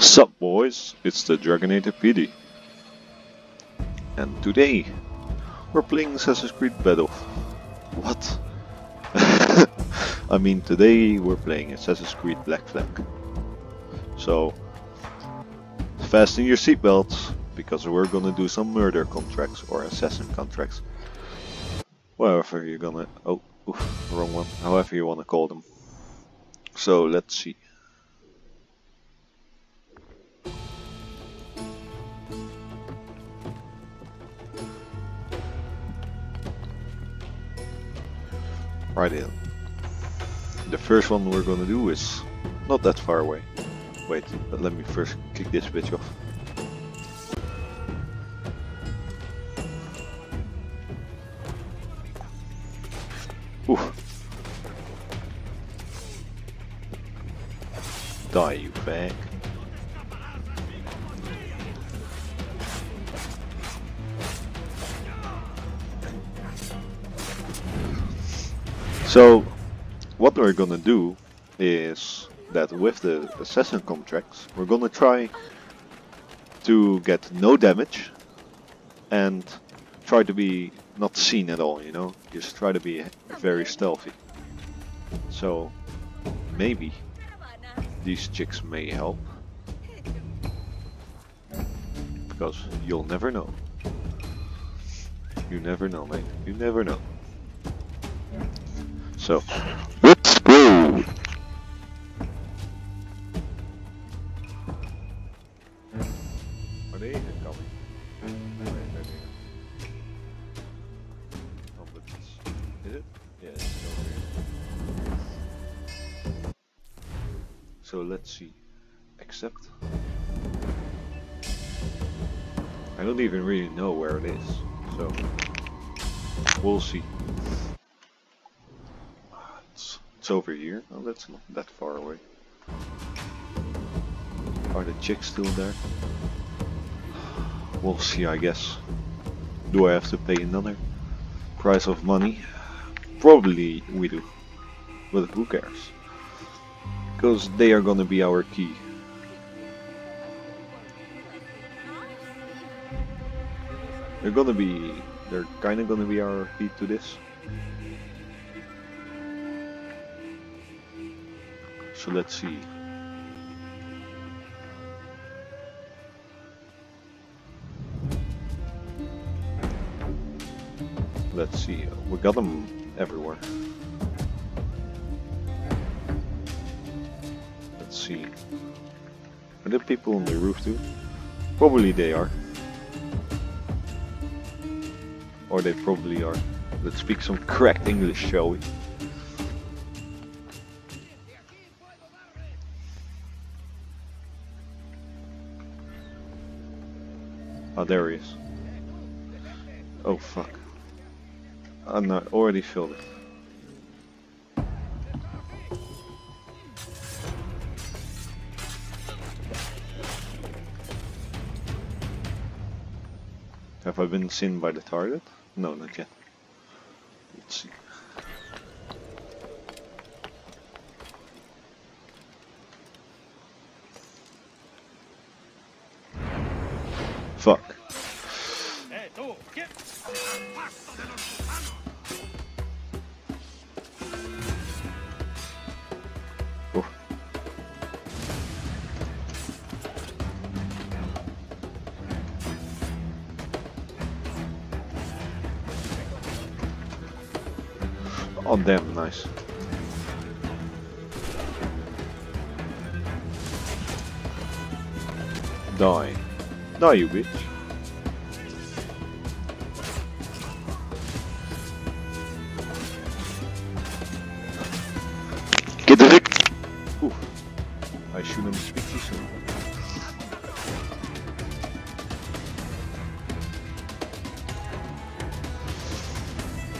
Sup boys, it's the Dragonnator PD. And today we're playing Assassin's Creed Battle. What? I mean today we're playing Assassin's Creed Black Flag. So fasten your seatbelts because we're gonna do some murder contracts or assassin contracts. Whatever you're gonna oh oof, wrong one. However you wanna call them. So let's see. Right in. The first one we're gonna do is not that far away. Wait, but let me first kick this bitch off. Oof. Die, you fag. So, what we're gonna do is that with the assassin contracts, we're gonna try to get no damage and try to be not seen at all, you know? Just try to be very stealthy. So, maybe these chicks may help. Because you'll never know. You never know, mate. You never know. It's over here. So let's see. Accept. I don't even really know where it is, so we'll see. It's, over here. Oh, that's not that far away. Are the chicks still there? We'll see, I guess. Do I have to pay another price of money? Probably we do. But who cares? Because they are gonna be our key. They're gonna be... They're kinda gonna be our key to this. So let's see. Let's see. We got them everywhere. Let's see. Are there people on the roof too? Probably they are. Or they probably are. Let's speak some correct English, shall we? Oh, there he is. Oh, fuck. I'm not already filled it. Have I been seen by the target? No, not yet. Let's see. Fuck. Oh. Oh damn, nice. Die. Die you bitch. Get the heck! Ooh. I shouldn't speak too soon.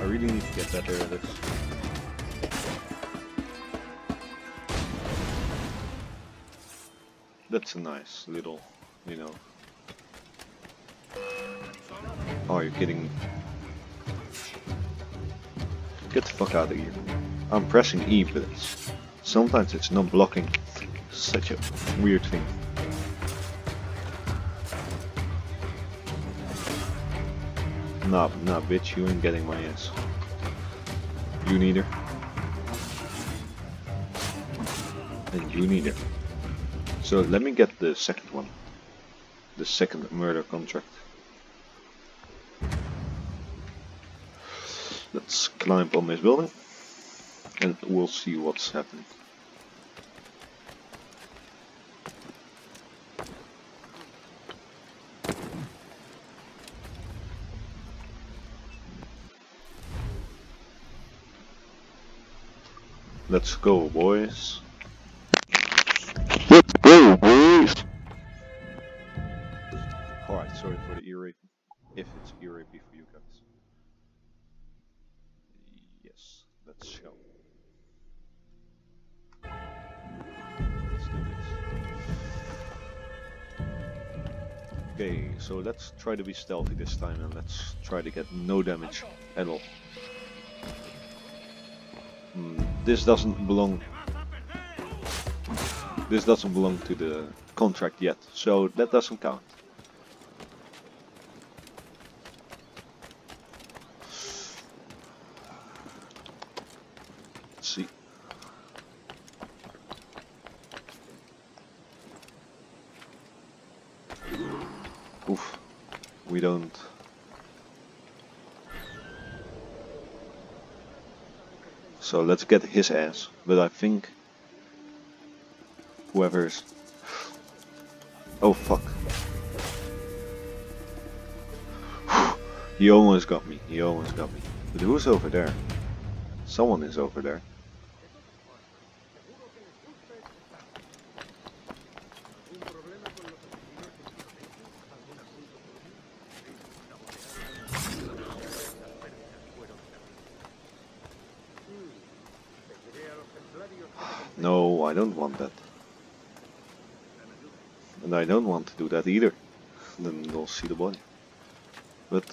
I really need to get better at this. That's a nice little, you know. Oh, you're kidding me. Get the fuck out of here. I'm pressing E, but sometimes it's not blocking. Such a weird thing. Nah, nah, bitch, you ain't getting my ass. You neither. And you neither. So let me get the second one. The second murder contract. Let's climb on this building and we'll see what's happening. Let's go, boys. So let's try to be stealthy this time and let's try to get no damage at all. Hmm, this doesn't belong this doesn't belong to the contract yet, so that doesn't count. Let's see. Oof, we don't. So let's get his ass, but I think whoever's... Oh fuck. he almost got me, he almost got me. But who's over there? Someone is over there. No, I don't want that. And I don't want to do that either. Then they'll see the body. But...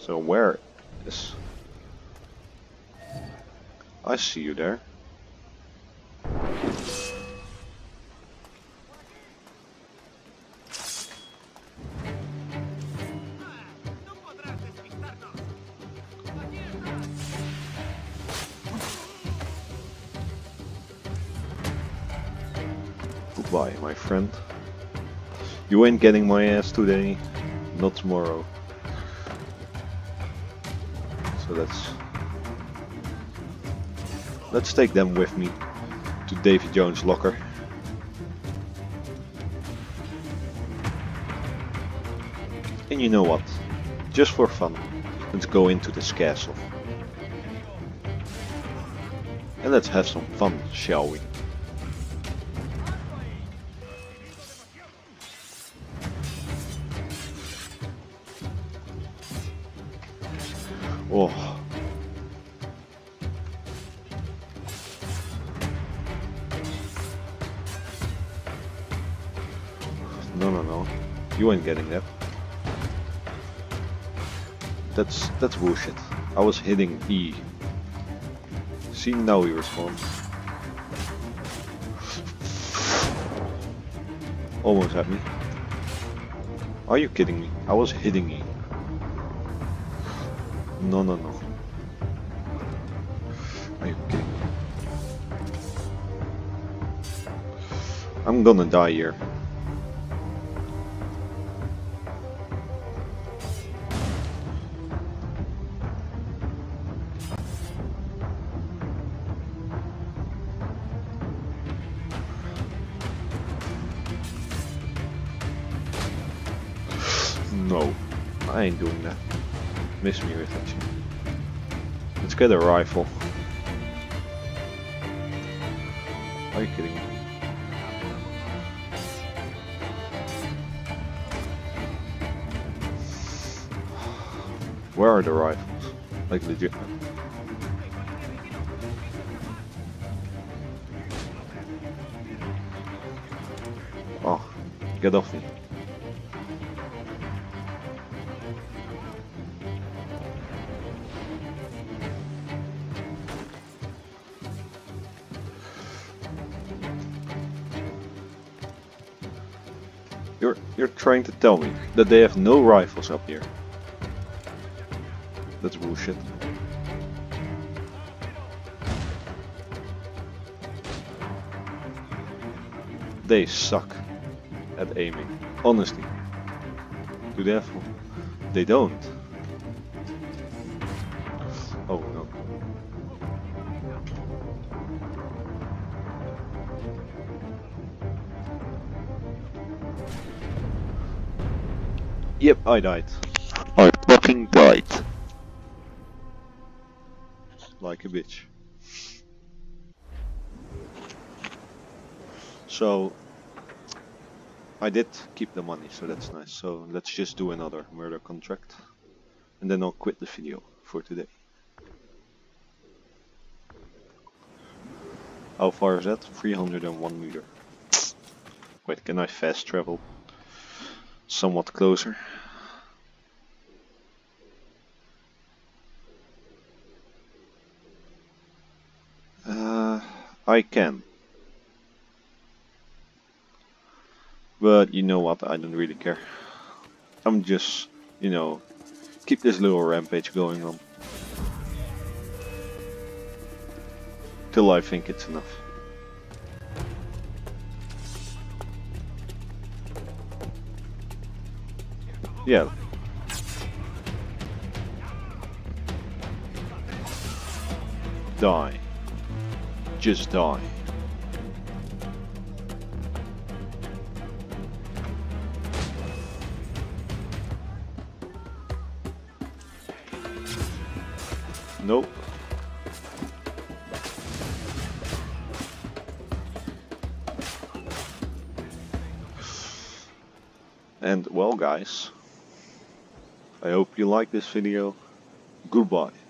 So where is... I see you there. Goodbye, my friend. You ain't getting my ass today, not tomorrow. So let's let's take them with me to Davy Jones' locker. And you know what? Just for fun, let's go into this castle. And let's have some fun, shall we? Oh. No, no, no. You ain't getting that. That's that's bullshit. I was hitting E. See now he responds. Almost had me. Are you kidding me? I was hitting E. No, no, no. Are you kidding me? I'm gonna die here. No, I ain't doing that. Miss me with that. Let's get a rifle. Are you kidding me? Where are the rifles? Like legit. Oh, get off me. You're you're trying to tell me that they have no rifles up here. That's bullshit. They suck at aiming. Honestly. Do they have... They don't. Yep, I died. I fucking died. Like a bitch. So I did keep the money, so that's nice. So let's just do another murder contract. And then I'll quit the video for today. How far is that? 301 meter. Wait, can I fast travel? Somewhat closer. I can. But you know what, I don't really care. I'm just, you know, keep this little rampage going on. Till I think it's enough. Yeah. Die. Just die. Nope. And well guys, I hope you like this video. Goodbye.